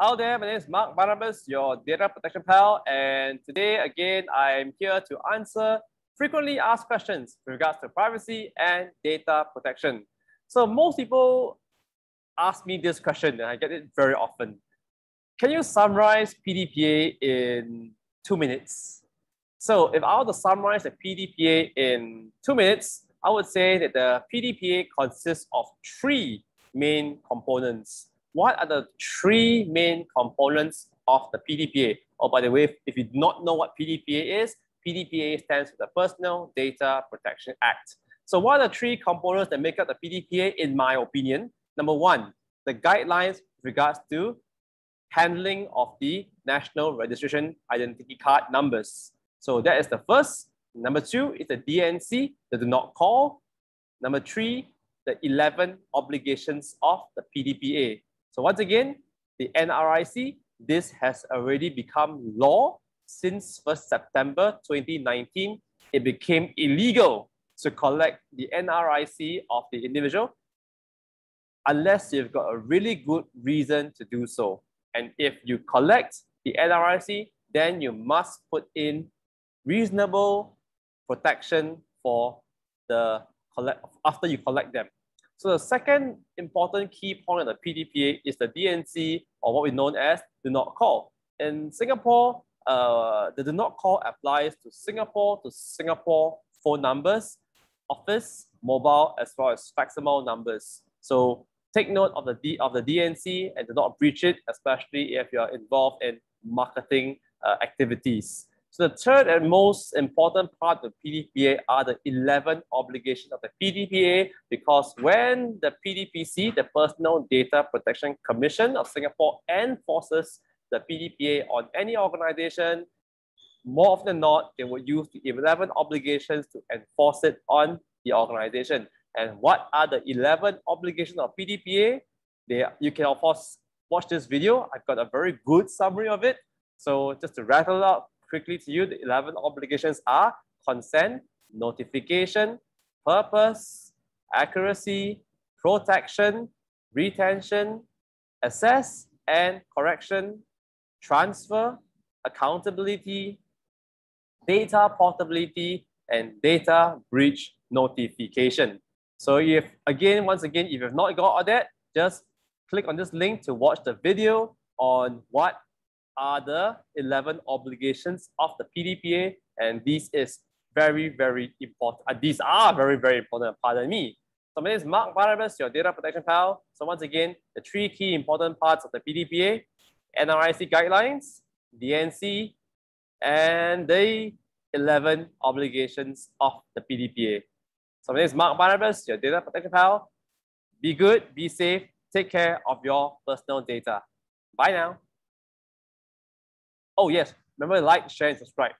Hello there, my name is Mark Barnabas, your data protection pal. And today, again, I'm here to answer frequently asked questions with regards to privacy and data protection. So most people ask me this question, and I get it very often. Can you summarize PDPA in two minutes? So if I were to summarize the PDPA in two minutes, I would say that the PDPA consists of three main components. What are the three main components of the PDPA? Oh, by the way, if you do not know what PDPA is, PDPA stands for the Personal Data Protection Act. So what are the three components that make up the PDPA in my opinion? Number one, the guidelines with regards to handling of the National Registration Identity Card numbers. So that is the first. Number two is the DNC, the do not call. Number three, the 11 obligations of the PDPA. So once again, the NRIC, this has already become law since 1st September 2019. It became illegal to collect the NRIC of the individual unless you've got a really good reason to do so. And if you collect the NRIC, then you must put in reasonable protection for the collect after you collect them. So the second important key point of the PDPA is the DNC or what we know as do not call. In Singapore, uh, the do not call applies to Singapore to Singapore phone numbers, office, mobile, as well as faximile numbers. So take note of the D, of the DNC and do not breach it, especially if you are involved in marketing uh, activities. So the third and most important part of PDPA are the 11 obligations of the PDPA because when the PDPC, the Personal Data Protection Commission of Singapore enforces the PDPA on any organization, more often than not, they will use the 11 obligations to enforce it on the organization. And what are the 11 obligations of PDPA? They, you can, of course, watch this video. I've got a very good summary of it. So just to rattle up quickly to you, the 11 obligations are consent, notification, purpose, accuracy, protection, retention, access and correction, transfer, accountability, data portability, and data breach notification. So if, again, once again, if you've not got all that, just click on this link to watch the video on what are the 11 obligations of the PDPA. And this is very, very important. Uh, these are very, very important, pardon me. So my name is Mark Barnabas, your data protection pal. So once again, the three key important parts of the PDPA, NRIC guidelines, DNC, and the 11 obligations of the PDPA. So my name is Mark Barnabas, your data protection pal. Be good, be safe, take care of your personal data. Bye now. Oh yes, remember like, share, and subscribe.